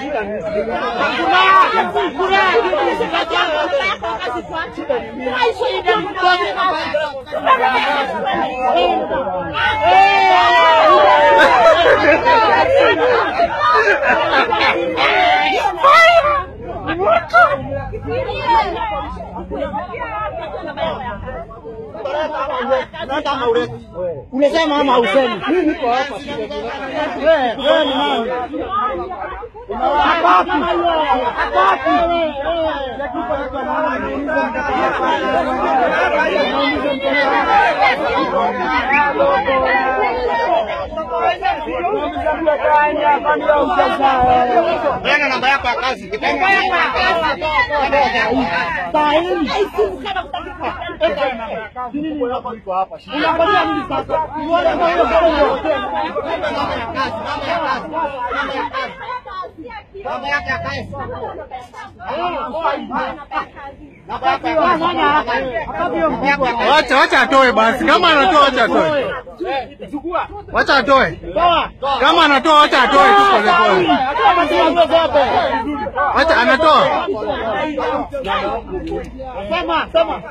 Tidak Unasema ama usemi? Mimi niko hapa. Wewe, wewe ni nani? Hataki. Hataki. Peana namba yako ya kazi namba yako ya kazi Wacha wacha atoe basi. Kama anatoa wacha atoe. Wacha atoe. Kama anatoa wacha atoe tu pole pole. Wacha anatoa. Sema, sema.